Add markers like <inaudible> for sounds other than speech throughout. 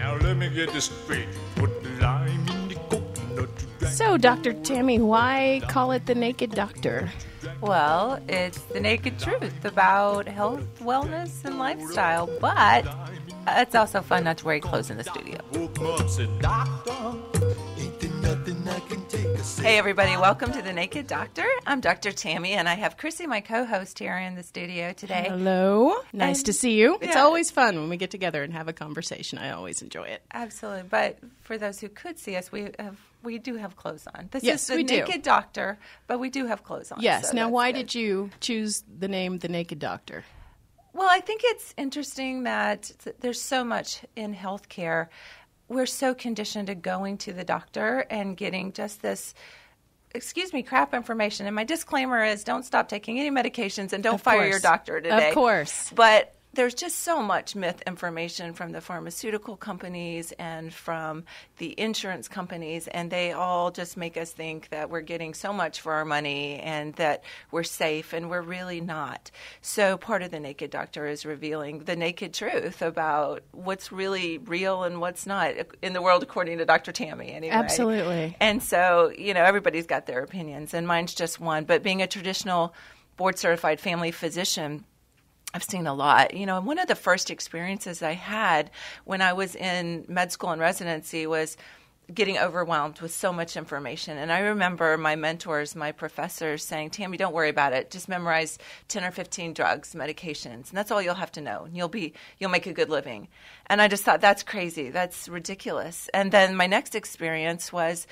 Now let me get this straight. Put the lime in the coconut. So, Dr. Tammy, why call it the Naked Doctor? Well, it's the naked truth about health, wellness, and lifestyle, but it's also fun not to wear clothes in the studio. Hey, everybody, welcome to the Naked Doctor. I'm Dr. Tammy, and I have Cryssie, my co host, here in the studio today. Hello. Nice And- to see you. It's always fun when we get together and have a conversation. I always enjoy it. Absolutely. But for those who could see us, we have we do have clothes on. This Yes, is the we do. Naked Doctor, but we do have clothes on. Yes. so now, why good. did you choose the name The Naked Doctor? Well, I think it's interesting that there's so much in healthcare. We're so conditioned to going to the doctor and getting just this, excuse me, crap information. And my disclaimer is don't stop taking any medications and don't Of fire course. your doctor today. Of course. But there's just so much myth information from the pharmaceutical companies and from the insurance companies, and they all just make us think that we're getting so much for our money and that we're safe, and we're really not. So, part of the Naked Doctor is revealing the naked truth about what's really real and what's not in the world, according to Dr. Tammy, anyway. Absolutely. And so, you know, everybody's got their opinions, and mine's just one. But being a traditional board certified family physician, I've seen a lot. You know, and one of the first experiences I had when I was in med school and residency was getting overwhelmed with so much information. And I remember my mentors, my professors saying, Tammy, don't worry about it. Just memorize 10 or 15 drugs, medications, and that's all you'll have to know. And you'll be you'll make a good living. And I just thought that's crazy. That's ridiculous. And then my next experience was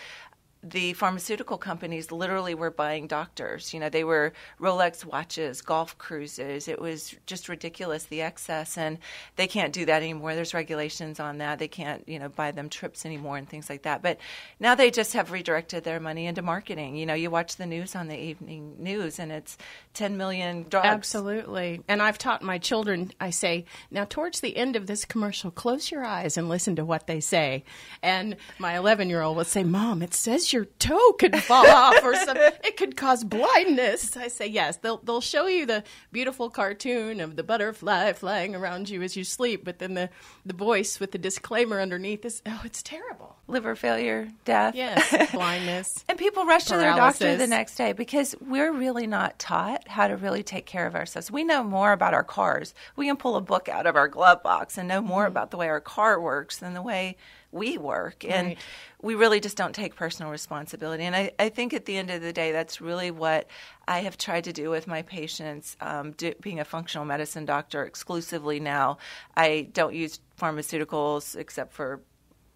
the pharmaceutical companies literally were buying doctors. You know, they were Rolex watches, golf cruises. It was just ridiculous, the excess. And they can't do that anymore. There's regulations on that. They can't, you know, buy them trips anymore and things like that. But now they just have redirected their money into marketing. You know, you watch the news on the evening news and it's 10 million drugs. Absolutely. And I've taught my children, I say, now towards the end of this commercial, close your eyes and listen to what they say. And my 11 year old will say, Mom, it says your toe could fall off or something. It could cause blindness. I say, Yes, they'll, they'll show you the beautiful cartoon of the butterfly flying around you as you sleep, but then the, the voice with the disclaimer underneath is, Oh, it's terrible. Liver failure, death. Yes, <laughs> blindness. And people rush to their doctor the next day because we're really not taught how to really take care of ourselves. We know more about our cars. We can pull a book out of our glove box and know more Mm-hmm. about the way our car works than the way we work. And Right. we really just don't take personal responsibility. And I, I think at the end of the day, that's really what I have tried to do with my patients. Um, do, being a functional medicine doctor exclusively now, I don't use pharmaceuticals except for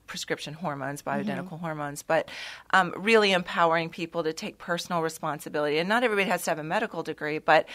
prescription hormones, bioidentical hormones, but um, really empowering people to take personal responsibility. And not everybody has to have a medical degree, but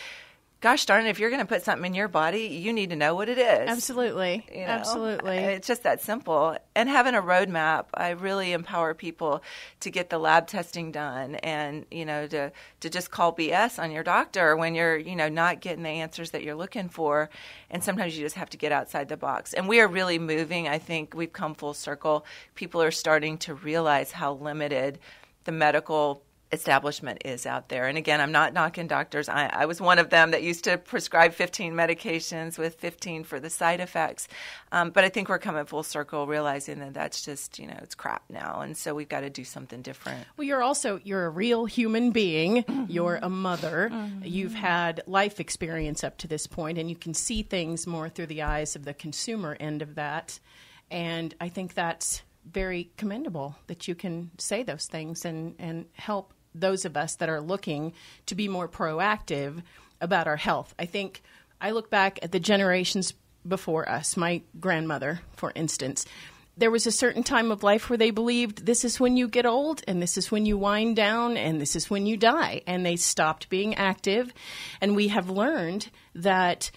gosh darn it, if you're going to put something in your body, you need to know what it is. Absolutely. You know? Absolutely. It's just that simple. And having a roadmap, I really empower people to get the lab testing done and, you know, to, to just call BS on your doctor when you're, you know, not getting the answers that you're looking for. And sometimes you just have to get outside the box. And we are really moving. I think we've come full circle. People are starting to realize how limited the medical establishment is out there. And again, I'm not knocking doctors. I, I was one of them that used to prescribe 15 medications with 15 for the side effects. Um, but I think we're coming full circle, realizing that that's just, you know, it's crap now. And so we've got to do something different. Well, you're also you're a real human being. <clears throat> You're a mother. You've had life experience up to this point, and you can see things more through the eyes of the consumer end of that. And I think that's very commendable that you can say those things and and help those of us that are looking to be more proactive about our health. I think I look back at the generations before us, my grandmother, for instance there was a certain time of life where they believed this is when you get old and this is when you wind down and this is when you die. And they stopped being active. And we have learned that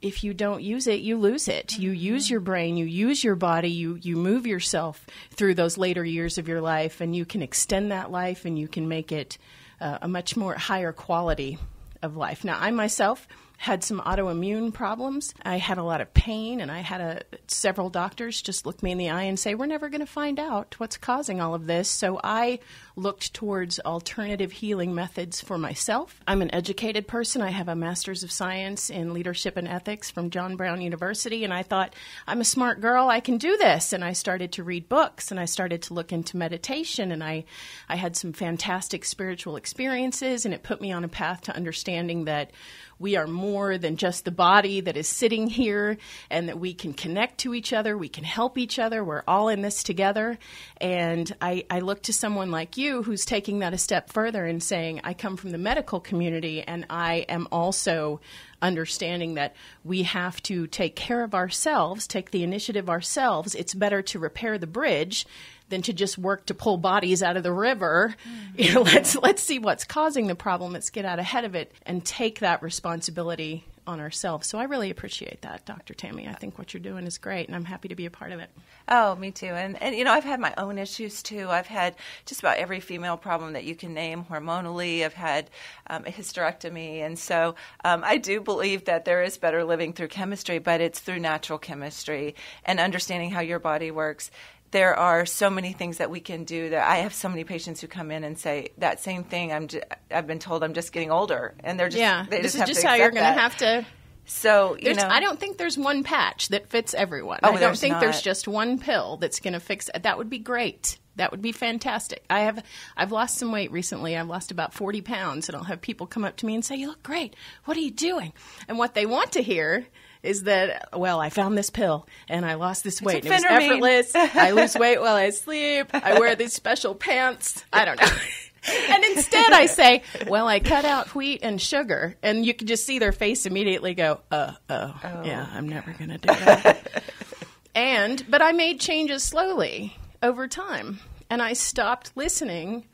if you don't use it, you lose it. You use your brain, you use your body, you, you move yourself through those later years of your life, and you can extend that life and you can make it uh, a much more higher quality of life. Now, I myself had some autoimmune problems. I had a lot of pain, and I had a, several doctors just look me in the eye and say, We're never going to find out what's causing all of this. So I looked towards alternative healing methods for myself. I'm an educated person. I have a master's of science in leadership and ethics from John Brown University, and I thought, I'm a smart girl, I can do this. And I started to read books and I started to look into meditation, and I, I had some fantastic spiritual experiences, and it put me on a path to understanding that we are more than just the body that is sitting here and that we can connect to each other, we can help each other, we're all in this together. And I, I look to someone like you who's taking that a step further and saying, I come from the medical community and I am also understanding that we have to take care of ourselves, take the initiative ourselves. It's better to repair the bridge than to just work to pull bodies out of the river. <laughs> You know, let's let's see what's causing the problem. Let's get out ahead of it and take that responsibility on ourselves. So I really appreciate that, Dr. Tammy. I think what you're doing is great, and I'm happy to be a part of it. Oh, me too. And and you know, I've had my own issues too. I've had just about every female problem that you can name hormonally. I've had um, a hysterectomy, and so um, I do believe that there is better living through chemistry, but it's through natural chemistry and understanding how your body works there are so many things that we can do that I have so many patients who come in and say that same thing. I'm I've been told I'm just getting older, and they're just yeah. They this just is have just to how you're going to have to. So you There's, know, I don't think there's one patch that fits everyone. Oh, I don't think there's just one pill that's going to fix it. That would be great. That would be fantastic. I have I've lost some weight recently. I've lost about 40 pounds, and I'll have people come up to me and say, "You look great. What are you doing?" And what they want to hear is that, well, I found this pill and I lost this weight. and It was effortless. <laughs> I lose weight while I sleep. I wear these special pants. I don't know. <laughs> and instead I say, well, I cut out wheat and sugar. And you can just see their face immediately go, uh, oh, yeah, I'm never going to do that. <laughs> and, but I made changes slowly over time. And I stopped listening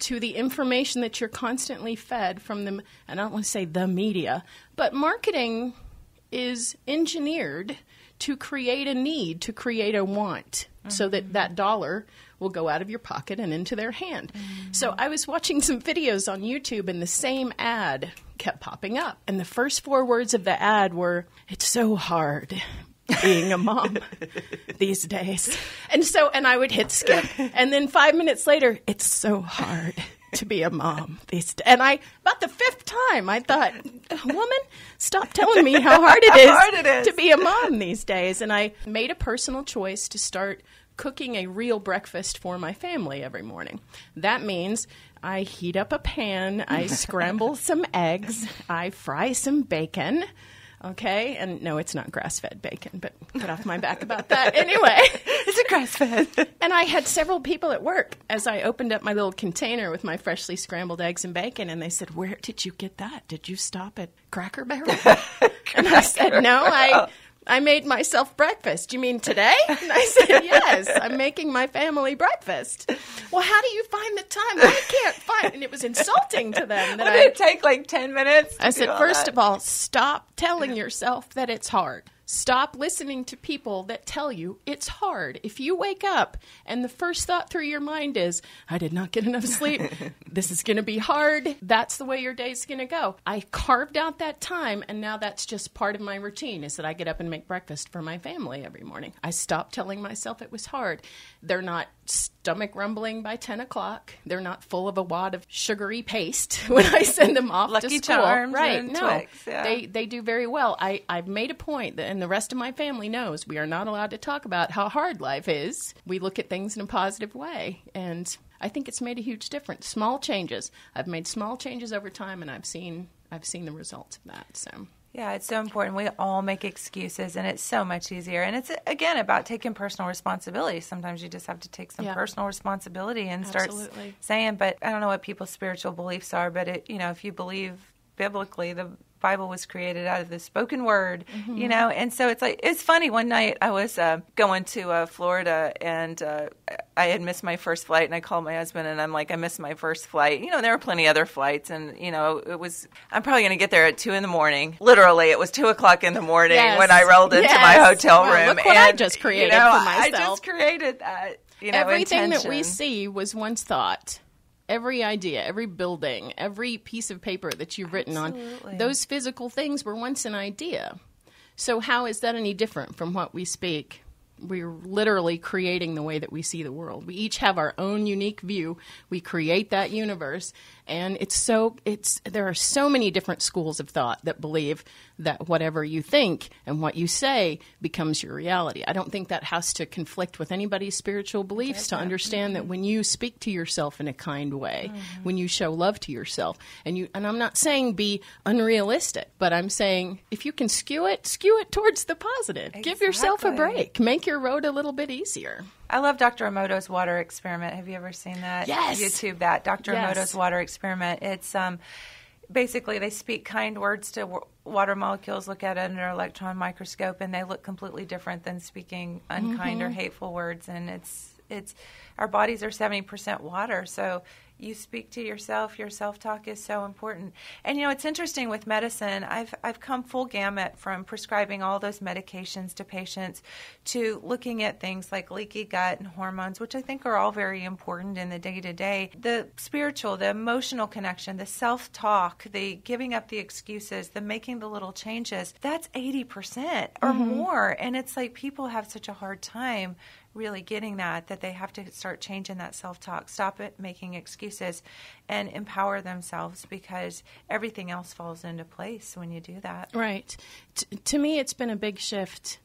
to the information that you're constantly fed from them. And I don't want to say the media, but marketing is engineered to create a need, to create a want, so that mm-hmm. that dollar will go out of your pocket and into their hand. Mm-hmm. So I was watching some videos on YouTube, and the same ad kept popping up. And the first four words of the ad were, It's so hard being a mom <laughs> these days. And so, and I would hit skip. And then five minutes later, it's so hard to be a mom these days. And I, about the fifth time, I thought, woman, stop telling me how hard it <laughs> is, hard it is. to be a mom these days. And I made a personal choice to start cooking a real breakfast for my family every morning. That means I heat up a pan, I scramble <laughs> some eggs, I fry some bacon. Okay, and no, it's not grass fed bacon, but get off my back about that. <laughs> Anyway, <laughs> it's a grass fed. <laughs> and I had several people at work as I opened up my little container with my freshly scrambled eggs and bacon, and they said, Where did you get that? Did you stop at Cracker Barrel? and I said, No, I. I made myself breakfast. You mean today? And I said, <laughs> Yes, I'm making my family breakfast. Well, how do you find the time? I can't find and it was insulting to them that Would I it take like ten minutes? I said, first that? of all, stop telling yourself that it's hard. Stop listening to people that tell you it's hard. If you wake up and the first thought through your mind is, I did not get enough sleep, <laughs> this is going to be hard, that's the way your day's going to go. I carved out that time, and now that's just part of my routine is that I get up and make breakfast for my family every morning. I stopped telling myself it was hard. They're not stomach rumbling by 10 o'clock. They're not full of a wad of sugary paste <laughs> when I send them off Lucky to school. Charms right? no, Twix, yeah. they they do very well. I I've made a point that, and the rest of my family knows we are not allowed to talk about how hard life is. We look at things in a positive way, and I think it's made a huge difference. Small changes. I've made small changes over time, and I've seen I've seen the results of that. So. Yeah, it's so important. We all make excuses, and it's so much easier. And it's again about taking personal responsibility. Sometimes you just have to take some Yeah. personal responsibility and start saying. But I don't know what people's spiritual beliefs are, but it, you know, if you believe biblically, the Bible was created out of the spoken word, Mm-hmm. you know. And so it's like it's funny. One night I was uh, going to uh, Florida, and uh, I had missed my first flight, and I called my husband, and I'm like, I missed my first flight. You know, there were plenty other flights, and you know, it was. I'm probably going to get there at two in the morning. Literally, it was two o'clock in the morning Yes. when I rolled into my Yes. hotel Well, room. look what I and, just you created know, for I just created that. You know, everything that we see was once thought. Every idea, every building, every piece of paper that you've written Absolutely. on, those physical things were once an idea. So, how is that any different from what we speak we're literally creating the way that we see the world. We each have our own unique view. We create that universe, and it's so it's there are so many different schools of thought that believe that whatever you think and what you say becomes your reality. I don't think that has to conflict with anybody's spiritual beliefs to understand that when you speak to yourself in a kind way, Mm-hmm. when you show love to yourself, and you and I'm not saying be unrealistic, but I'm saying if you can skew it, skew it towards the positive. Exactly. Give yourself a break. Make your road a little bit easier. I love Dr. Emoto's water experiment. Have you ever seen that? Yes. YouTube that Dr. Yes. Emoto's water experiment. It's um, basically they speak kind words to w- water molecules, look at it under an electron microscope, and they look completely different than speaking unkind or mm-hmm. hateful words. And it's it's our bodies are seventy percent water, so you speak to yourself. Your self talk is so important. And you know, it's interesting with medicine. I've I've come full gamut from prescribing all those medications to patients to looking at things like leaky gut and hormones, which I think are all very important in the day to day. The spiritual, the emotional connection, the self talk, the giving up the excuses, the making the little changes. That's eighty percent or mm-hmm. more. And it's like people have such a hard time really getting that that they have to start changing that self-talk stop it making excuses and empower themselves because everything else falls into place when you do that Right. T- to me, it's been a big shift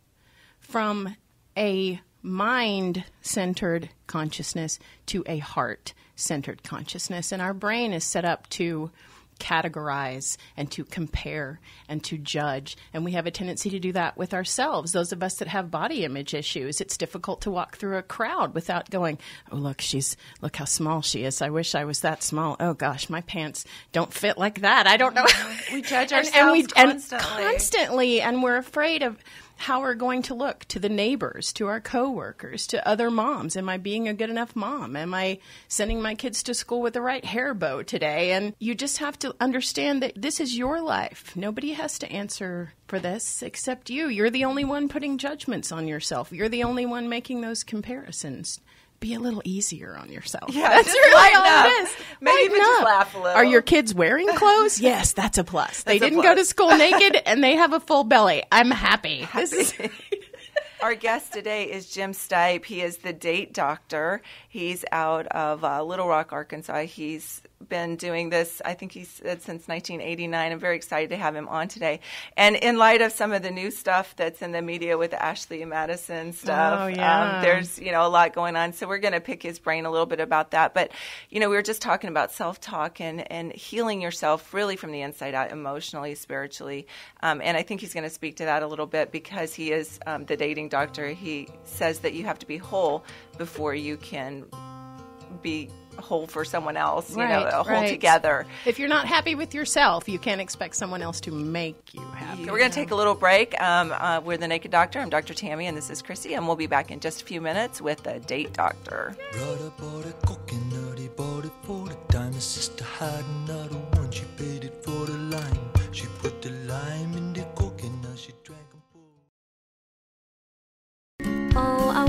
from a mind centered consciousness to a heart centered consciousness. And our brain is set up to categorize and to compare and to judge. And we have a tendency to do that with ourselves. Those of us that have body image issues, it's difficult to walk through a crowd without going, oh, look, she's, look how small she is. I wish I was that small. Oh, gosh, my pants don't fit like that. I don't know. we judge <laughs> ourselves and we, and constantly constantly, and we're afraid of how we're going to look to the neighbors, to our coworkers, to other moms. Am I being a good enough mom? Am I sending my kids to school with the right hair bow today? And you just have to understand that this is your life. Nobody has to answer for this except you. You're the only one putting judgments on yourself. You're the only one making those comparisons. Be a little easier on yourself. Yeah, that's really all it is. Maybe Lighten even just laugh a little. Are your kids wearing <laughs> clothes? yes, that's a plus. they That's didn't go to school naked <laughs> and they have a full belly. I'm happy. This is <laughs> Our guest today is Jim Stipe. He is the date doctor. He's out of uh, Little Rock, Arkansas. He's been doing this, I think he said since 1989. I'm very excited to have him on today. And in light of some of the new stuff that's in the media with Ashley Madison stuff, Oh, yeah. um, there's you know a lot going on. So we're going to pick his brain a little bit about that. But you know, we were just talking about self-talk and and healing yourself really from the inside out, emotionally, spiritually. Um, and I think he's going to speak to that a little bit because he is um, the dating doctor. He says that you have to be whole before you can be whole for someone else. You know, Right, whole right. together. if you're not happy with yourself, you can't expect someone else to make you happy. We're going to take a little break. Um, uh, we're the Naked Doctor. I'm Dr. Tammy, and this is Cryssie, and we'll be back in just a few minutes with the Date Doctor. Brother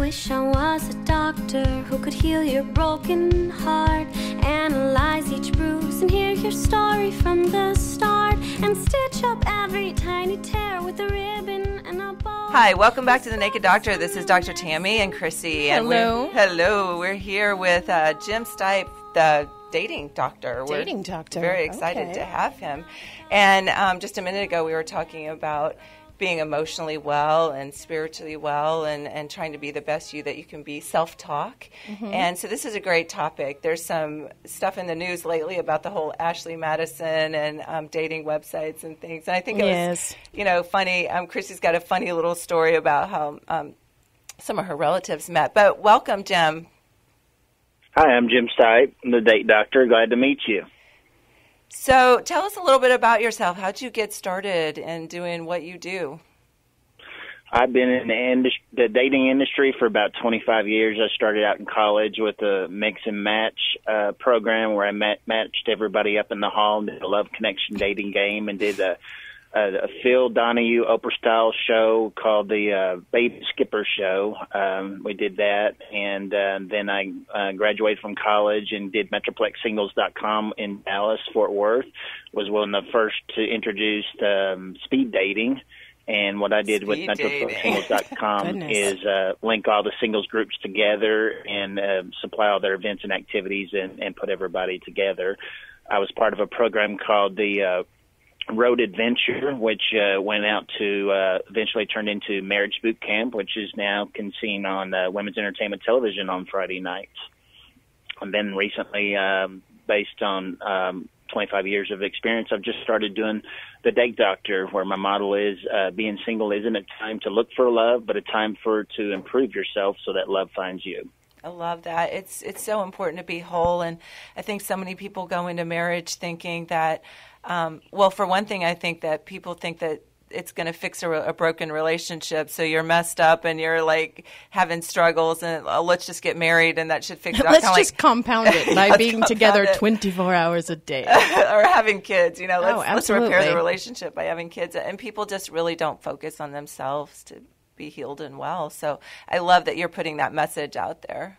wish I was a doctor who could heal your broken heart, analyze each bruise, and hear your story from the start, and stitch up every tiny tear with a ribbon and a bow. Hi, welcome back to the Naked Doctor. This is Dr. Tammy and Cryssie. And Hello. We're, hello. We're here with uh, Jim Stipe, the dating doctor. We're Dating doctor. Very excited Okay. to have him. And um, just a minute ago, we were talking about being emotionally well and spiritually well and, and trying to be the best you that you can be self talk. Mm-hmm. And so this is a great topic. There's some stuff in the news lately about the whole Ashley Madison and um, dating websites and things. And I think it Yes. was, you know, funny. Um, Cryssie's got a funny little story about how um, some of her relatives met. But welcome, Jim. Hi, I'm Jim Stipe, I'm the date doctor. Glad to meet you. So tell us a little bit about yourself. How did you get started in doing what you do? I've been in the, indus- the dating industry for about 25 years. I started out in college with a mix and match uh, program where I met, matched everybody up in the hall and did a love connection dating game and did a, a, a Phil Donahue Oprah style show called the uh, Baby Skipper Show. Um, we did that, and uh, then I uh, graduated from college and did MetroplexSingles.com in Dallas, Fort Worth. Was one of the first to introduce um, speed dating And what I did with Speed dating. MetroplexSingles.com <laughs> Goodness. is uh, link all the singles groups together and uh, supply all their events and activities and, and put everybody together. I was part of a program called the uh, Road Adventure, which uh, went out to uh, eventually turned into Marriage Boot Camp, which is now can seen on uh, Women's Entertainment Television on Friday nights. And then recently, um, based on um, 25 years of experience, I've just started doing the Date Doctor, where my model is uh, being single isn't a time to look for love, but a time for to improve yourself so that love finds you. I love that. It's it's so important to be whole, and I think so many people go into marriage thinking that. Um, well, for one thing, I think that people think that it's going to fix a, a broken relationship. So you're messed up and you're like having struggles, and uh, let's just get married, and that should fix it. <laughs> Let's just like, compound it by <laughs> being together it. 24 hours a day. <laughs> or having kids. You know, let's, Oh, let's repair the relationship by having kids. And people just really don't focus on themselves to be healed and well. So I love that you're putting that message out there.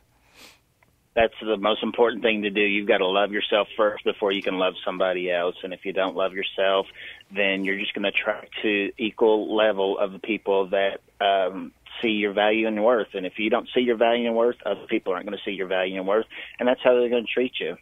That's the most important thing to do. You've got to love yourself first before you can love somebody else. And if you don't love yourself, then you're just going to attract to equal level of the people that um, see your value and worth. And if you don't see your value and worth, other people aren't going to see your value and worth, and that's how they're going to treat you.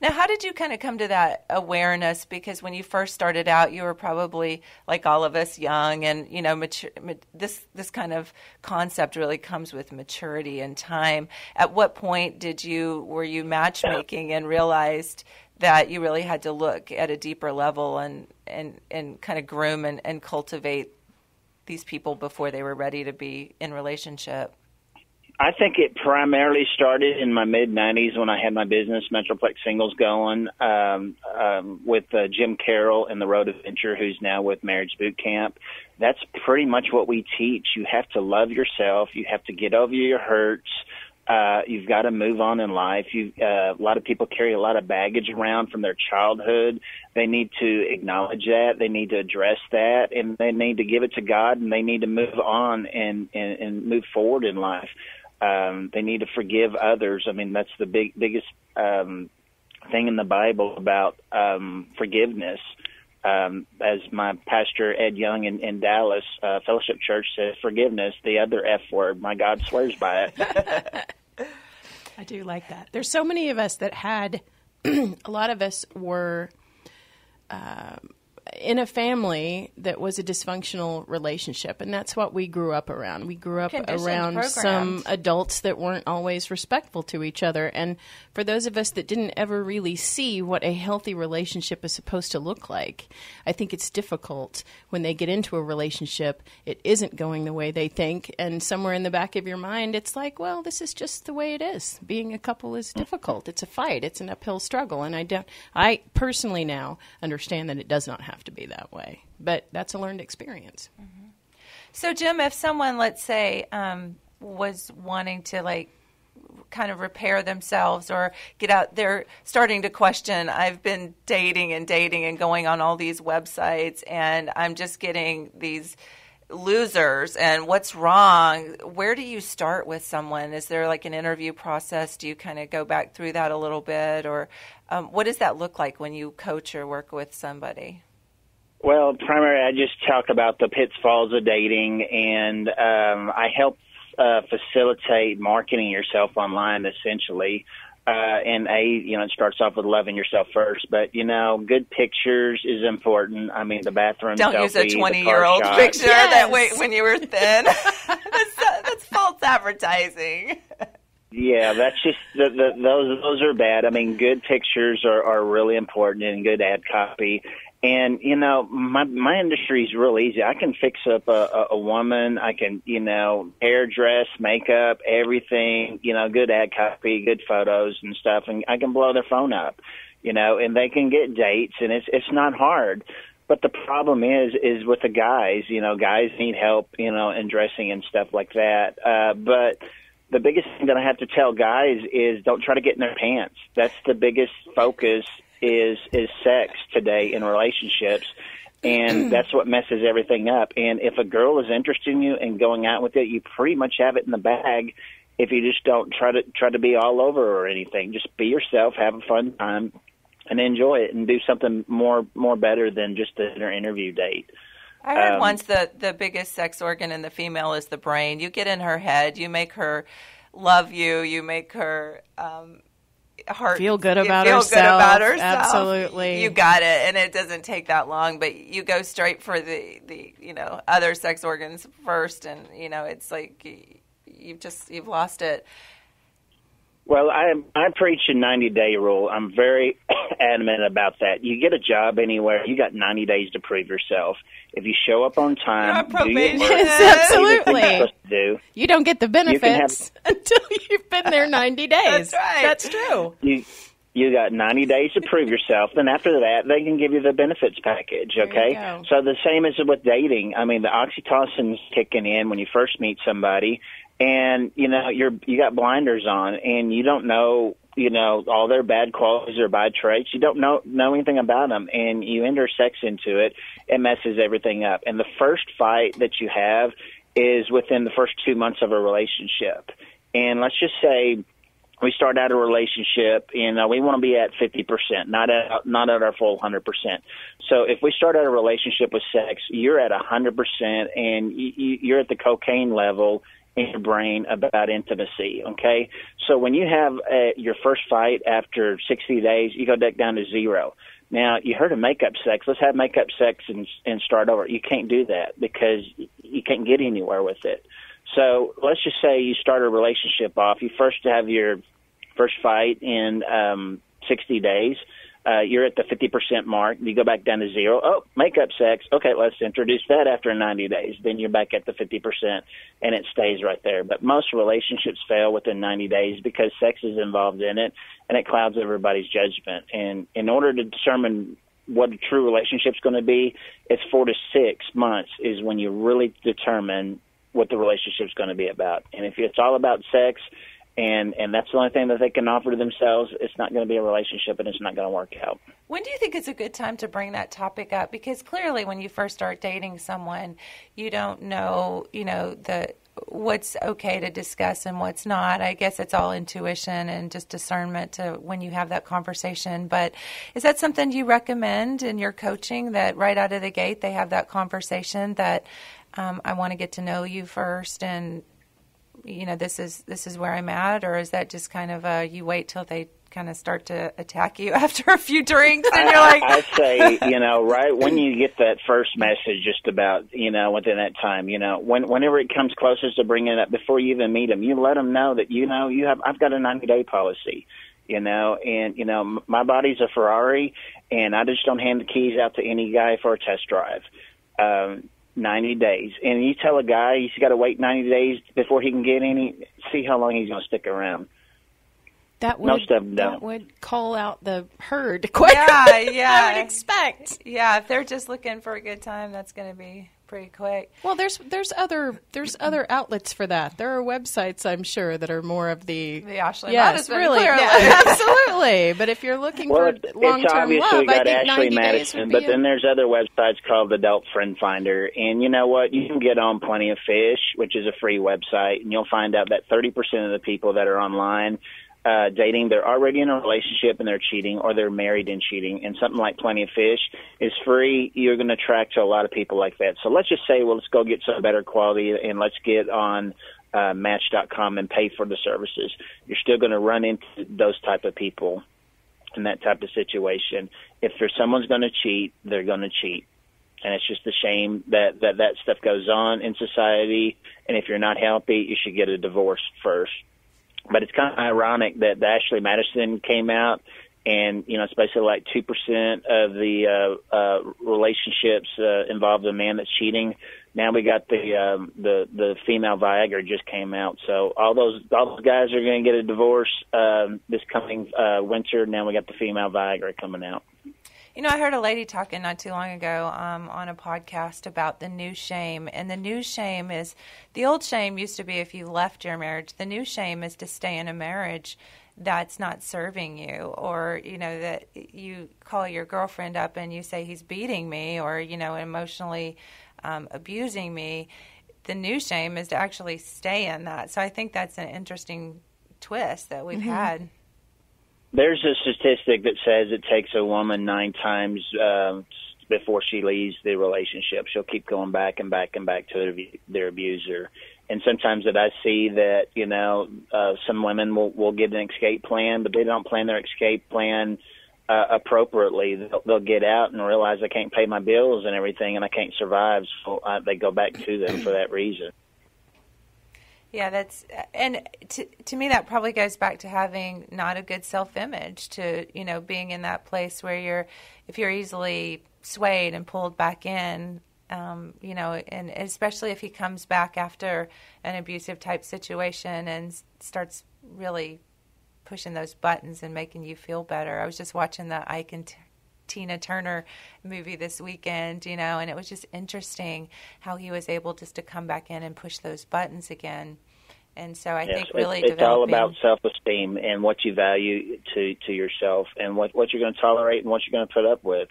Now, how did you kind of come to that awareness? Because when you first started out, you were probably like all of us, young, and you know, mature, ma- this this kind of concept really comes with maturity and time. At what point did you were you matchmaking and realized that you really had to look at a deeper level and and and kind of groom and, and cultivate these people before they were ready to be in relationship? I think it primarily started in my mid '90s when I had my business Metroplex Singles going um, um, with uh, Jim Carroll and the Road Adventure, who's now with Marriage Boot Camp. That's pretty much what we teach. You have to love yourself. You have to get over your hurts. Uh, you've got to move on in life. You, uh, a lot of people carry a lot of baggage around from their childhood. They need to acknowledge that. They need to address that, and they need to give it to God, and they need to move on and and, and move forward in life. Um, they need to forgive others. I mean, that's the big biggest um, thing in the Bible about um, forgiveness. Um, as my pastor Ed Young in, in Dallas uh, Fellowship Church says, forgiveness, the other F word. My God swears by it. <laughs> I do like that. There's so many of us that had, <clears throat> a lot of us were um, in a family that was a dysfunctional relationship, and that's what we grew up around. We grew up around programmed. some adults that weren't always respectful to each other. And for those of us that didn't ever really see what a healthy relationship is supposed to look like, I think it's difficult when they get into a relationship, it isn't going the way they think, and somewhere in the back of your mind, it's like, well, this is just the way it is. Being a couple is difficult. It's a fight. It's an uphill struggle, and I don't. I personally now understand that it does not have to be that way, but that's a learned experience. So, Jim, if someone, let's say, um, was wanting to like kind of repair themselves or get out, they're starting to question. I've been dating and dating and going on all these websites, and I'm just getting these losers and what's wrong where do you start with someone is there like an interview process do you kind of go back through that a little bit or um, what does that look like when you coach or work with somebody Well, primarily, I just talk about the pitfalls of dating, and um, I help uh, facilitate marketing yourself online, essentially. Uh, and a, you know, it starts off with loving yourself first. But you know, good pictures is important. I mean, the bathroom. Don't selfie, use a 20 year old picture Yes. that way when you were thin. <laughs> that's, that's false advertising. Yeah, that's just the, the, those those are bad. I mean, good pictures are are really important and good ad copy. And you know, my my industry is real easy. I can fix up a, a, a woman. I can you know hairdress, makeup, everything. You know, good ad copy, good photos and stuff, and I can blow their phone up. You know, and they can get dates, and it's it's not hard. But the problem is, is with the guys. You know, guys need help. You know, in dressing and stuff like that. Uh, but the biggest thing that I have to tell guys is don't try to get in their pants. That's the biggest focus is is sex today in relationships. And <clears throat> that's what messes everything up. And if a girl is interested in you and going out with you, you pretty much have it in the bag. If you just don't try to try to be all over or anything, just be yourself, have a fun time, and enjoy it, and do something more more better than just an interview date. I heard Um, once that the biggest sex organ in the female is the brain. You get in her head, you make her love you, you make her um, heart Feel good about feel herself. Good about herself. Absolutely. you got it, and it doesn't take that long. But you go straight for the the you know other sex organs first, and you know it's like you've just you've lost it. Well, I I preach a 90 day rule. I'm very <coughs> adamant about that. You get a job anywhere, you got 90 days to prove yourself. If you show up on time, You're do your work, Yes, do the things absolutely. you're supposed to do. You don't get the can have- benefits <laughs> until you've been there 90 days. That's right. That's true. You you got 90 days to prove yourself. Then after that, they can give you the benefits package. Okay, so the same as with dating. I mean, the oxytocin's kicking in when you first meet somebody, and you know you're you got blinders on, and you don't know you know all their bad qualities or bad traits. You don't know know anything about them, and you enter sex into it. It messes everything up. And the first fight that you have is within the first two months of a relationship. And let's just say we start out a relationship and uh, we want to be at 50%, not at not at our full 100%. So if we start out a relationship with sex, you're at 100% and you- you're at the cocaine level in your brain about intimacy, okay? So when you have uh, your first fight after 60 days, you go back down to zero. Now, you heard of makeup sex. Let's have makeup sex and and start over. You can't do that because you can't get anywhere with it. So let's just say you start a relationship off. You first have your first fight in um, 60 days. Uh, you're at the 50% mark. You go back down to zero. Oh, makeup sex. Okay, let's introduce that after 90 days. Then you're back at the 50%, and it stays right there. But most relationships fail within 90 days because sex is involved in it, and it clouds everybody's judgment. And in order to determine what a true relationship's going to be, it's four to six months is when you really determine what the relationship's going to be about. And if it's all about sex, and and that's the only thing that they can offer to themselves, it's not going to be a relationship, and it's not going to work out. When do you think it's a good time to bring that topic up? Because clearly, when you first start dating someone, you don't know, you know, the what's okay to discuss and what's not. I guess it's all intuition and just discernment to when you have that conversation. But is that something you recommend in your coaching that right out of the gate they have that conversation that um, I want to get to know you first and you know this is this is where I'm at, or is that just kind of a you wait till they kind of start to attack you <laughs> after a few drinks and you're like, I say, you know, right when <laughs> you get that first message, just about, you know, within that time, you know, when whenever it comes closest to bringing it up, before you even meet them, you let them know that you know you have. I've got a 90 day policy, you know, and you know my body's a Ferrari, and I just don't hand the keys out to any guy for a test drive. Um, 90 days, and you tell a guy he's got to wait 90 days before he can get any. See how long he's going to stick around. That would, Most of them don't. would call out the herd <laughs> quicker Yeah, than I yeah. would expect. yeah, if they're just looking for a good time, that's going to be pretty quick. Well, there's there's other there's other outlets for that. There are websites, I'm sure, that are more of the The Ashley yes, Madison, really, yeah, <laughs> absolutely. But if you're looking Well, for long term obviously love, I got think Ashley 90 days Madison, would but be then there's other websites called Adult Friend Finder, and you know what? You can get on Plenty of Fish, which is a free website, and you'll find out that 30% of the people that are online uh, dating, they're already in a relationship and they're cheating, or they're married and cheating. And something like Plenty of Fish is free. You're going to attract to a lot of people like that. So let's just say, well, let's go get some better quality, and let's get on uh, Match.com and pay for the services. You're still going to run into those type of people in that type of situation. If there's someone's going to cheat, they're going to cheat. And it's just a shame that, that that stuff goes on in society. And if you're not healthy, you should get a divorce first. But it's kind of ironic that the Ashley Madison came out and, you know, it's basically like 2% of the, uh, uh, relationships, uh, involve a man that's cheating. Now we got the, um, the, the female Viagra just came out. So all those, all those guys are going to get a divorce, um, this coming, uh, winter. Now we got the female Viagra coming out. You know, I heard a lady talking not too long ago um, on a podcast about the new shame. And the new shame is the old shame used to be if you left your marriage. The new shame is to stay in a marriage that's not serving you, or, you know, that you call your girlfriend up and you say he's beating me or, you know, emotionally um, abusing me. The new shame is to actually stay in that. So I think that's an interesting twist that we've had. There's a statistic that says it takes a woman nine times um, before she leaves the relationship. She'll keep going back and back and back to their, abuser. And sometimes that I see that you know uh, some women will will get an escape plan, but they don't plan their escape plan uh, appropriately. They'll, they'll get out and realize I can't pay my bills and everything, and I can't survive. So uh, they go back to them for that reason. Yeah, that's and to to me that probably goes back to having not a good self-image to, you know, being in that place where you're if you're easily swayed and pulled back in um, you know, and especially if he comes back after an abusive type situation and starts really pushing those buttons and making you feel better. I was just watching the Ike and Tina Turner movie this weekend, you know, and it was just interesting how he was able just to come back in and push those buttons again. And so I yes, think really it's, it's all about self-esteem and what you value to to yourself and what what you're going to tolerate and what you're going to put up with.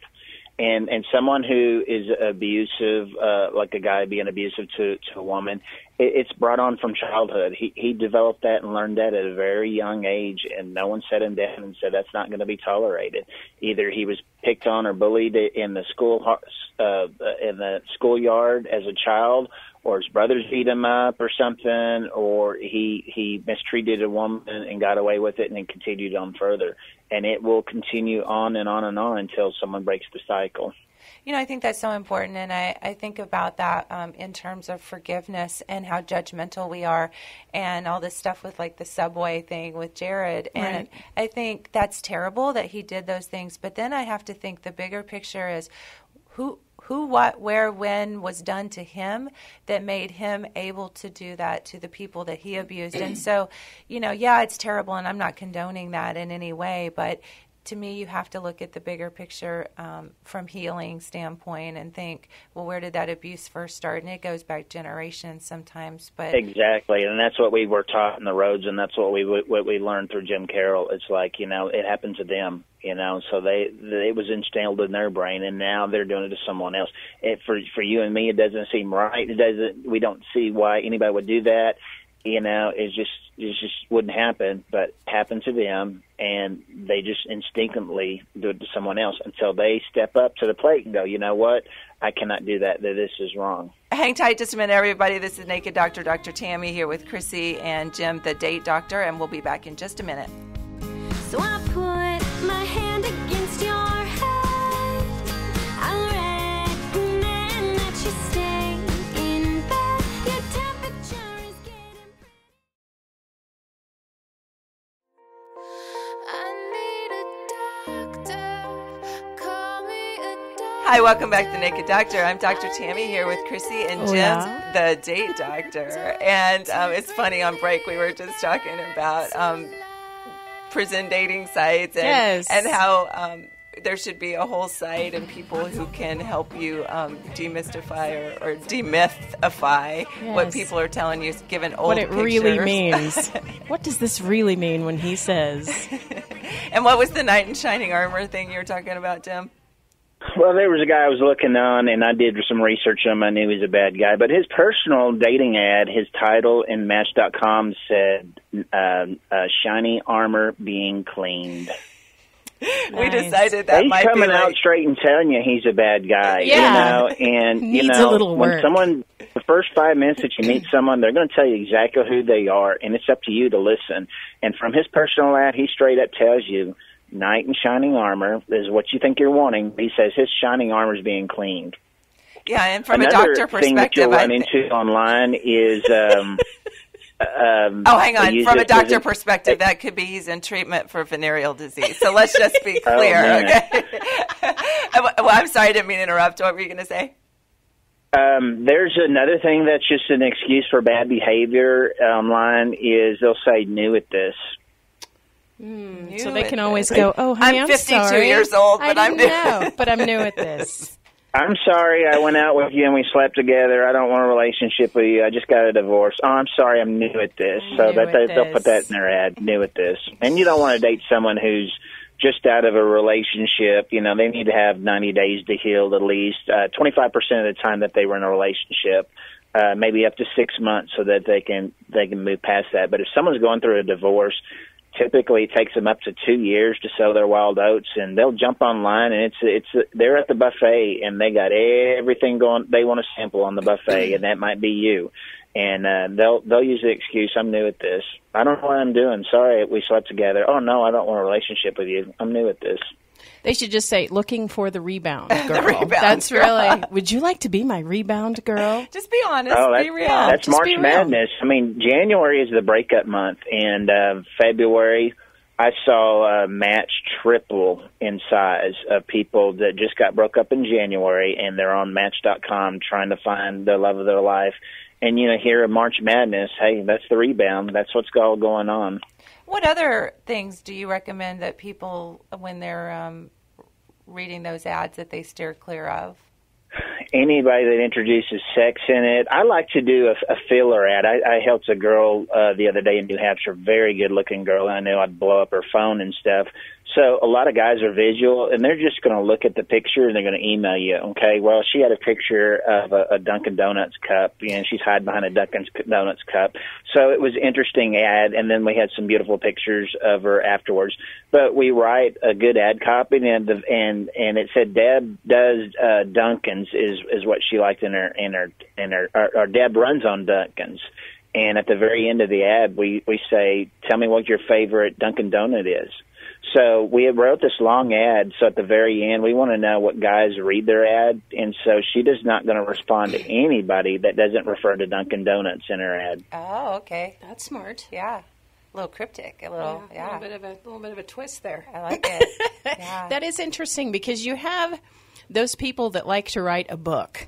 And and someone who is abusive, uh, like a guy being abusive to to a woman, it's brought on from childhood. He he developed that and learned that at a very young age, and no one set him down and said that's not going to be tolerated. Either he was picked on or bullied in the school uh, in the schoolyard as a child, or his brothers beat him up or something, or he he mistreated a woman and got away with it and then continued on further. And it will continue on and on and on until someone breaks the cycle. You know, I think that's so important, and I, I think about that um, in terms of forgiveness and how judgmental we are, and all this stuff with like the subway thing with Jared. And Right. I think that's terrible that he did those things. But then I have to think the bigger picture is who who what where when was done to him that made him able to do that to the people that he abused and so you know yeah it's terrible and i'm not condoning that in any way but to me you have to look at the bigger picture um, from healing standpoint and think well where did that abuse first start and it goes back generations sometimes but Exactly, and that's what we were taught in the roads, and that's what we what we learned through Jim Carroll. It's like you know it happened to them, you know, so they it was instilled in their brain, and now they're doing it to someone else. It, for for you and me, it doesn't seem right. It doesn't. We don't see why anybody would do that. You know, it just it just wouldn't happen, but happened to them, and they just instinctively do it to someone else until they step up to the plate and go, you know what, I cannot do that. That this is wrong. Hang tight just a minute, everybody. This is Naked Doctor, Dr. Tammy here with Cryssie and Jim, the date doctor, and we'll be back in just a minute. So Hi, welcome back to Naked Doctor. I'm Dr. Tammy here with Cryssie and Jim, Hola. the date doctor. And um, it's funny, on break, we were just talking about um, prison dating sites and, Yes. and how um, there should be a whole site and people who can help you um, demystify or, or demythify what people are telling you given old what it really means. <laughs> what does this really mean when he says? <laughs> and what was the knight in shining armor thing you were talking about, Jim? Well, there was a guy I was looking on, and I did some research on him. I knew he was a bad guy, but his personal dating ad, his title in Match.com said um, uh, "Shiny armor being cleaned." We decided that he's might coming be out like, straight and telling you he's a bad guy. Yeah. You know, and <laughs> you Needs a know little when someone the first five minutes that you meet <clears throat> someone, they're going to tell you exactly who they are, and it's up to you to listen. And from his personal ad, he straight up tells you. Knight in shining armor is what you think you're wanting. He says his shining armor is being cleaned. yeah, and from a Another doctor thing that perspective, you'll run thi- into online is um, <laughs> um, Oh, hang on. From a doctor perspective, that could be he's in treatment for venereal disease. So let's just be <laughs> Oh, clear, man. okay? <laughs> well, I'm sorry, I didn't mean to interrupt. What were you going to say? Um, there's another thing that's just an excuse for bad behavior online is they'll say new at this. So they can always New go, "Oh, honey, I'm I'm 52 sorry. years old, but I'm didn't new." know, but I'm new at this." <laughs> I'm sorry I went out with you and we slept together. I don't want a relationship with you. I just got a divorce. Oh, I'm sorry I'm new at this. So that at they, they'll put that in their ad, new at this. And you don't want to date someone who's just out of a relationship. You know, they need to have 90 days to heal at least. Uh, 25% of the time that they were in a relationship. Uh, maybe up to six months so that they can they can move past that. But if someone's going through a divorce, typically it takes them up to two years to sell their wild oats and they'll jump online and it's it's they're at the buffet and they got everything going they want to sample on the buffet and that might be you. And uh they'll they'll use the excuse i'm new at this. I don't know what i'm doing. Sorry we slept together. Oh no i don't want a relationship with you. I'm new at this They should just say, looking for the rebound <laughs> girl. rebound That's girl. really, <laughs> would you like to be my rebound girl? <laughs> Just be honest. Oh, that's, be real. that's Just March be real. Madness. I mean, January is the breakup month, and uh, February, I saw a match triple in size of people that just got broke up in January, and they're on Match.com trying to find the love of their life. And you know, here in March Madness, hey, that's the rebound. That's what's all going on. What other things do you recommend that people, when they're um, reading those ads, that they steer clear of? anybody that introduces sex in it. I like to do a, a filler ad. I, I helped a girl uh, the other day in New Hampshire, very good looking girl. I knew I'd blow up her phone and stuff. So a lot of guys are visual, and they're just going to look at the picture and they're going to email you. Okay, well, she had a picture of a, a Dunkin' Donuts cup, and she's hiding behind a Dunkin' Donuts cup. So it was interesting ad, and then we had some beautiful pictures of her afterwards. But we write a good ad copy, and the, and and it said Deb does uh, Dunkin's is is what she liked in her in her in her or, or Deb runs on Dunkin's. And at the very end of the ad, we we say, "Tell me what your favorite Dunkin' Donut is." So we wrote this long ad. So at the very end, we want to know what guys read their ad, and so she does not going to respond to anybody that doesn't refer to Dunkin' Donuts in her ad. Oh, okay. That's smart. Yeah. A little cryptic. A little, A yeah. little bit of a little bit of a twist there. I like it. <laughs> yeah. That is interesting because you have those people that like to write a book.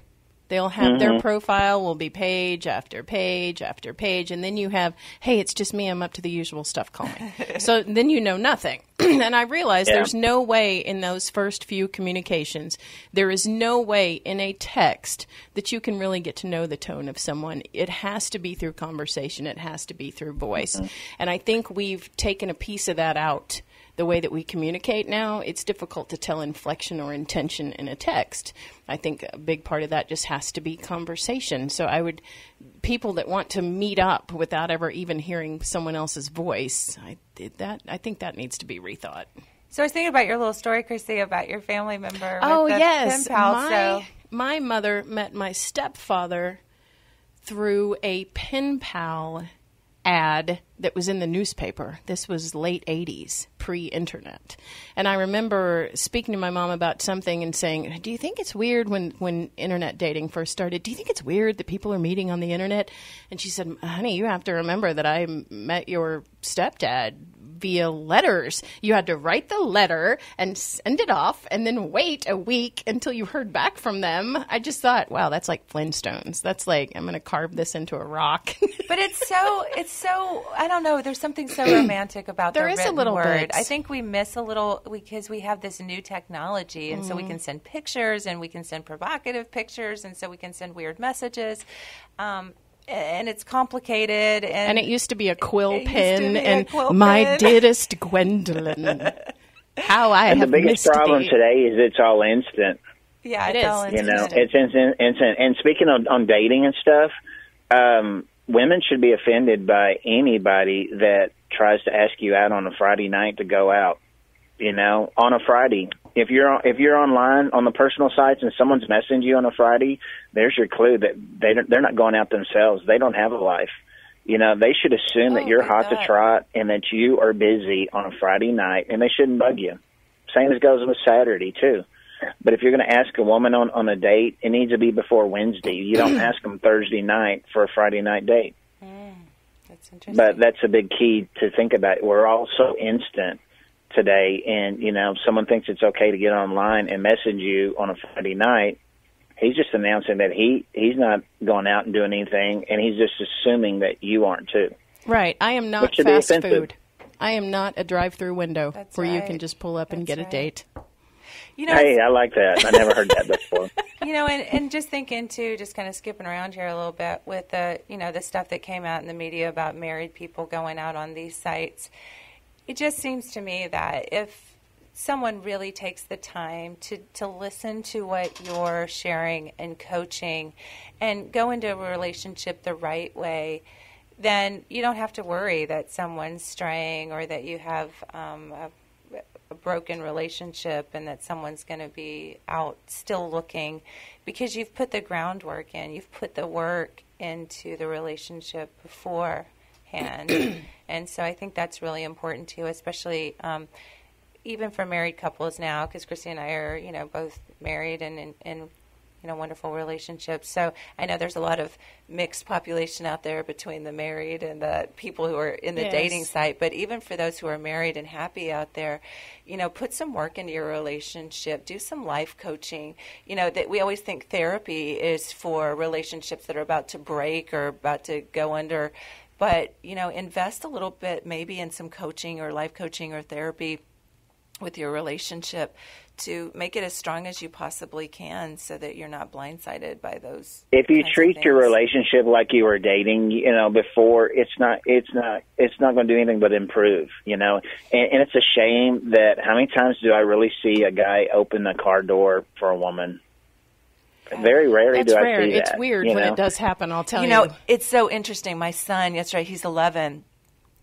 They'll have their mm-hmm. profile will be page after page after page, and then you have, hey, it's just me. I'm up to the usual stuff. Call me. <laughs> so then you know nothing. <clears throat> and I realize Yeah. there's no way in those first few communications, there is no way in a text that you can really get to know the tone of someone. It has to be through conversation. It has to be through voice. Mm-hmm. And I think we've taken a piece of that out the way that we communicate now, it's difficult to tell inflection or intention in a text. I think a big part of that just has to be conversation. So I would, people that want to meet up without ever even hearing someone else's voice, I did that. I think that needs to be rethought. So I was thinking about your little story, Cryssie, about your family member. Oh yes, pal, my so my mother met my stepfather through a pen pal ad that was in the newspaper. This was late 80s, pre-internet. And I remember speaking to my mom about something and saying, "Do you think it's weird when when internet dating first started? Do you think it's weird that people are meeting on the internet?" And she said, "Honey, you have to remember that I met your stepdad via letters. You had to write the letter and send it off and then wait a week until you heard back from them. I just thought, wow, that's like Flintstones. That's like, I'm going to carve this into a rock. <laughs> But it's so it's so I don't know. There's something so <clears throat> romantic about There the is a little word. bit. I think we miss a little because we have this new technology, and so we Mm-hmm. can send pictures, and we can send provocative pictures, and so we can send weird messages. Um, and it's complicated, and, and it used to be a quill It used to pen and quill my pen. dearest Gwendolyn. How I And the have biggest missed problem thee. today is it's all instant. yeah, It it's all You You know, it's instant, instant. And speaking of on dating and stuff, um, women should be offended by anybody that tries to ask you out on a Friday night to go out. You know, on a Friday. If you're on, if you're online on the personal sites and someone's messaging you on a Friday, there's your clue that they don't, they're not going out themselves. They don't have a life. You know, they should assume that Oh, you're good hot to trot and that you are busy on a Friday night, and they shouldn't bug you. Same as goes with Saturday too. But if you're going to ask a woman on on a date, it needs to be before Wednesday. You don't <clears throat> ask them Thursday night for a Friday night date. Hmm. That's interesting. But that's a big key to think about. We're all so instant today, and you know, someone thinks it's okay to get online and message you on a Friday night. He's just announcing that he he's not going out and doing anything, and he's just assuming that you aren't too. Right. I am not Which should be fast food. I am not a drive-through window That's where you can just pull up and That's get a date. you know, Hey, I like that. I never heard that before. <laughs> you know, and, and just thinking too, just kind of skipping around here a little bit with the, you know, the stuff that came out in the media about married people going out on these sites. It just seems to me that if someone really takes the time to, to listen to what you're sharing and coaching and go into a relationship the right way, then you don't have to worry that someone's straying or that you have um, a, a broken relationship and that someone's going to be out still looking because you've put the groundwork in, you've put the work into the relationship beforehand. and so I think that's really important too, especially. Um, even for married couples now, because Cryssie and I are, you know, both married and in, in you know wonderful relationships. So I know there's a lot of mixed population out there between the married and the people who are in the Yes. dating site. But even for those who are married and happy out there, you know, put some work into your relationship. Do some life coaching. You know that we always think therapy is for relationships that are about to break or about to go under. But you know, invest a little bit maybe in some coaching or life coaching or therapy with your relationship to make it as strong as you possibly can so that you're not blindsided by those if you treat your relationship like you were dating, you know, before, it's not, it's not, it's not going to do anything but improve, you know. And, and it's a shame that how many times do I really see a guy open the car door for a woman? Very rarely That's do I rare. see that. It's weird you when it does happen. I'll tell you you. know, it's so interesting. My son, yesterday, he's 11.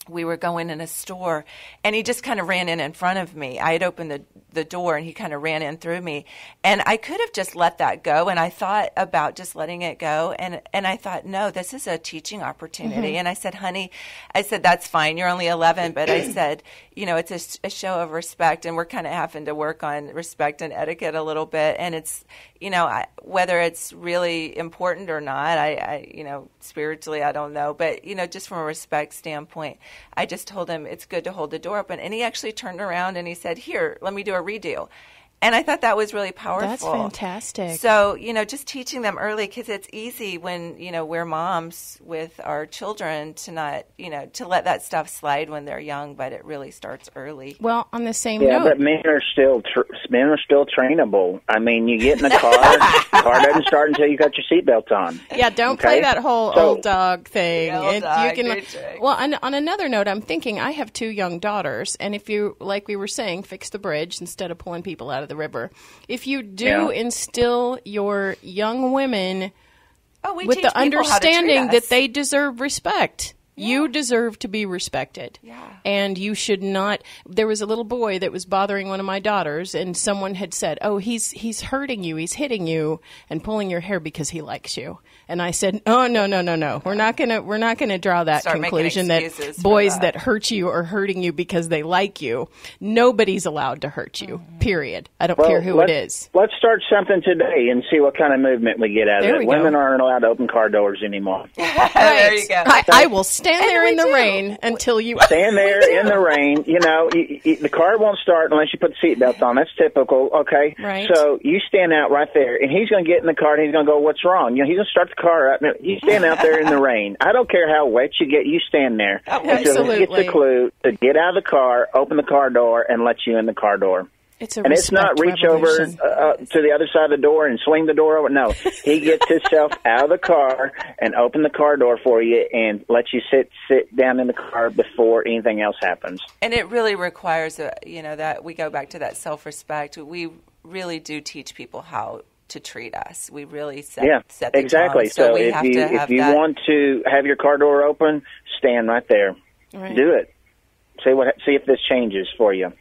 We were going in a store, and he just kind of ran in in front of me. I had opened the the door, and he kind of ran in through me. And I could have just let that go. And I thought about just letting it go. And and I thought, no, this is a teaching opportunity. Mm-hmm. And I said, honey, I said that's fine. You're only 11, but I <clears throat> said, you know, it's a show of respect, and we're kind of having to work on respect and etiquette a little bit. And it's, you know, I, whether it's really important or not, I, I, you know, spiritually, I don't know, but you know, just from a respect standpoint, I just told him it's good to hold the door open, and he actually turned around and he said, "Here, let me do a redo." And I thought that was really powerful. That's fantastic. So, you know, just teaching them early because it's easy when, you know, we're moms with our children to not, you know, to let that stuff slide when they're young, but it really starts early. well, on the same Yeah, note, but men are still tr- men are still trainable. I mean, you get in the car, <laughs> the car doesn't start until you got your seatbelt on. Yeah, don't Okay? play that whole So- old dog thing. Old It- dog, you can, good well, on, on another note, I'm thinking I have two young daughters, and if you, like we were saying, fix the bridge instead of pulling people out of the river. If you do Yeah. instill your young women Oh, we with the people how to treat understanding that they deserve respect. You deserve to be respected. Yeah. And you should not there was a little boy that was bothering one of my daughters and someone had said, "Oh, he's he's hurting you. He's hitting you and pulling your hair because he likes you." And I said, "Oh, no, no, no, no. We're not going to we're not going to draw that Start conclusion that boys that. that hurt you are hurting you because they like you. Nobody's allowed to hurt you. Mm-hmm. Period. I don't Well, care who it is." Let's start something today and see what kind of movement we get out There of it. Women aren't allowed to open car doors anymore. <laughs> there you go. I, I will stand And there in the do. rain until you <laughs> Stand there in the rain. You know, you, you, the car won't start unless you put the seatbelt on. That's typical. Okay. Right. So you stand out right there, and he's going to get in the car and he's going to go, "What's wrong?" You know, he's going to start the car up. You stand out there in the <laughs> rain. I don't care how wet you get. You stand there until he gets the clue to get out of the car, open the car door, and let you in the car door. It's a And it's not reach revolution. over uh, uh, to the other side of the door and swing the door over. No, he <laughs> gets himself out of the car and open the car door for you and let you sit sit down in the car before anything else happens. and it really requires a you know that we go back to that self-respect we really do teach people how to treat us we really set, Yeah, set the exactly. tone. so, we if have you to if have you that want to have your car door open, stand right there. Right. Do it. See what see if this changes for you.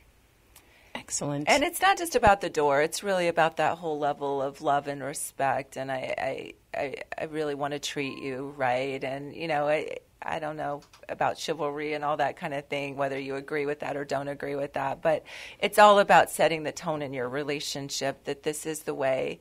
Excellent. and it's not just about the door it's really about that whole level of love and respect and i i i, I really want to treat you right and you know i I don't know about chivalry and all that kind of thing, whether you agree with that or don't agree with that. But it's all about setting the tone in your relationship that this is the way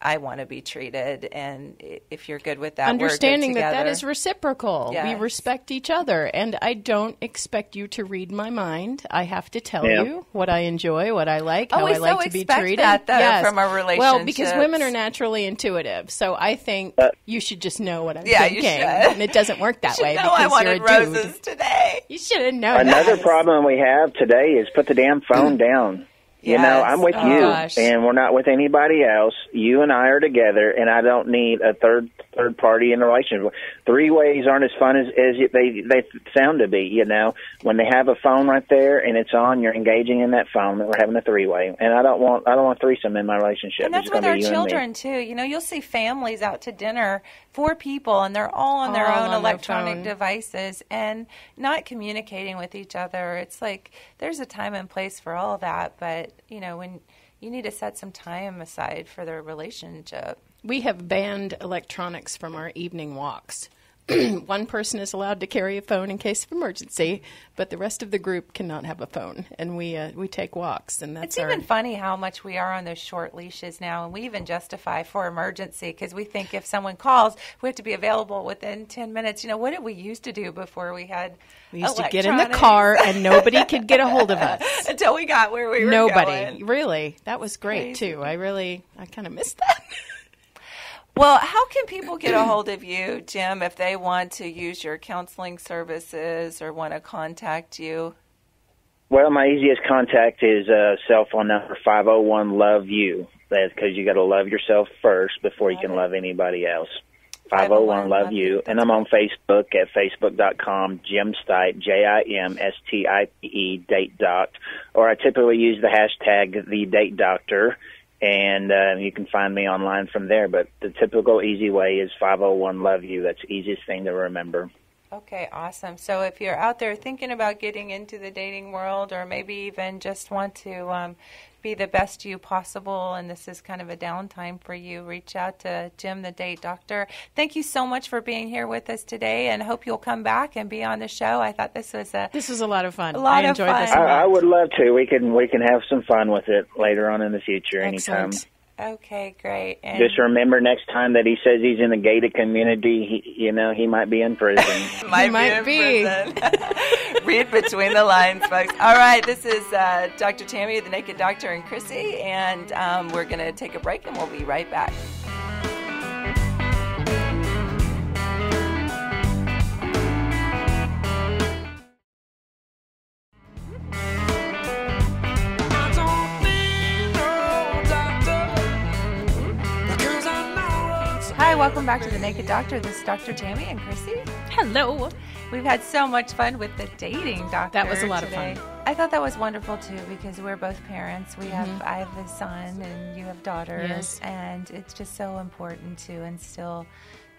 I want to be treated. And if you're good with that, we're good understanding that that is together. is reciprocal. We respect each other, and I don't expect you to read my mind. I have to tell Yeah. you what I enjoy, what I like, Oh, how we I like so to be treated. that, though, yes. from our relationship. Well, because women are naturally intuitive, so I think Uh, you should just know what I'm Yeah, you thinking, should. and it doesn't work <laughs> that You way know because I you're wanted a dude. roses today. You should have known. Another that. problem we have today is put the damn phone <clears throat> down. You know, I'm with Oh, you, gosh. and we're not with anybody else. You and I are together, and I don't need a third third party in the relationship. Three ways aren't as fun as as they they sound to be. You know, when they have a phone right there and it's on, you're engaging in that phone. We're having a three way, and I don't want I don't want threesome in my relationship. And that's with our be you and me. children too. You know, you'll see families out to dinner, four people, and they're all on their own on electronic phone. devices and not communicating with each other. It's like there's a time and place for all of that, but you know, when you need to set some time aside for their relationship. We have banned electronics from our evening walks. <clears throat> One person is allowed to carry a phone in case of emergency, but the rest of the group cannot have a phone, and we uh, we take walks, and that's It's our. even funny how much we are on those short leashes now, and we even justify for emergency because we think if someone calls, we have to be available within 10 minutes. You know, what did we used to do before we had we used to get in the car, and <laughs> nobody could get a hold of us. <laughs> until we got where we were Nobody, going. really. That was great Crazy. too. I really, I kind of missed that. <laughs> Well, how can people get a hold of you, Jim, if they want to use your counseling services or want to contact you? Well, my easiest contact is uh, cell phone number five zero one love you. That's because you got to love yourself first before you can love anybody else. Five zero one love you, and I'm on Facebook at facebook.com Jim Stipe J I M S T I P E date doc, or I typically use the hashtag the date doctor, and uh, you can find me online from there. But the typical easy way is five zero one love you. That's the easiest thing to remember. Okay, awesome. So if you're out there thinking about getting into the dating world, or maybe even just want to um, be the best you possible, and this is kind of a downtime for you, reach out to Jim, the date doctor. Thank you so much for being here with us today, and hope you'll come back and be on the show. I thought this was a This was a lot of fun. A lot I of enjoyed this. fun. a I, lot. I would love to. We can we can have some fun with it later on in the future, anytime. Excellent. okay, great. And Just remember next time that he says he's in the gated community, he, you know, he might be in prison. <laughs> Might might in be. prison. <laughs> <laughs> Read between the lines, folks. All right, this is uh, Dr. Tammy, the Naked Doctor, and Cryssie, and um, we're going to take a break, and we'll be right back. Hi, welcome back to the Naked Doctor. This is Dr. Tammy and Cryssie. Hello. We've had so much fun with the dating doctor. That was a lot of today. fun. I thought that was wonderful too because we're both parents. We have I have a son and you have daughters, Mm-hmm. Yes. and it's just so important to instill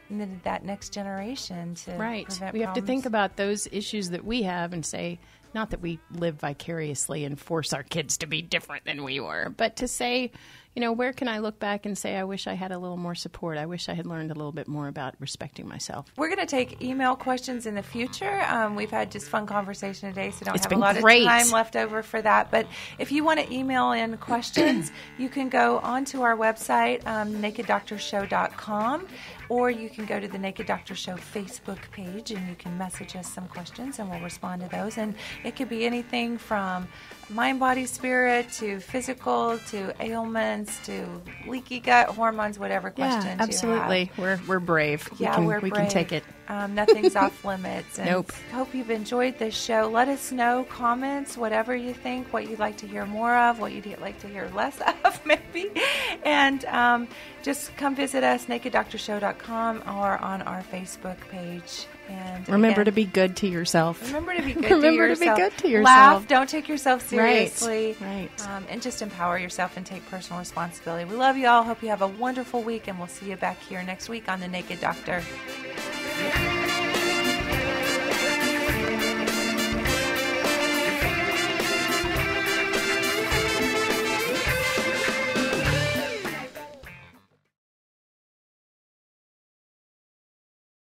that next generation to Right. We have to think about those issues that we have and say, not that we live vicariously and force our kids to be different than we were, but to say, you know, where can I look back and say, I wish I had a little more support. I wish I had learned a little bit more about respecting myself. We're going to take email questions in the future. Um, we've had just fun conversation today, so don't It's have a lot great. of time left over for that. But if you want to email in questions, <clears throat> you can go onto our website, um, nakeddoctorshow.com, or you can go to the Naked Doctor Show Facebook page and you can message us some questions and we'll respond to those. And it could be anything from mind, body, spirit to physical to ailments to leaky gut, hormones, whatever questions yeah, absolutely. We're we're brave. Yeah, we can, we brave. can take it. Um, nothing's <laughs> off limits. And Nope. Hope you've enjoyed this show. Let us know comments, whatever you think, what you'd like to hear more of, what you'd like to hear less <laughs> of, maybe. And um, just come visit us, nakeddoctorshow.com, or on our Facebook page. And Remember again, to be good to yourself. Remember to be <laughs> good to yourself. Remember to to be good to yourself. Laugh. Don't take yourself Right, seriously. right. Um, and just empower yourself and take personal responsibility. We love you all. Hope you have a wonderful week, and we'll see you back here next week on The Naked Doctor. Thank you.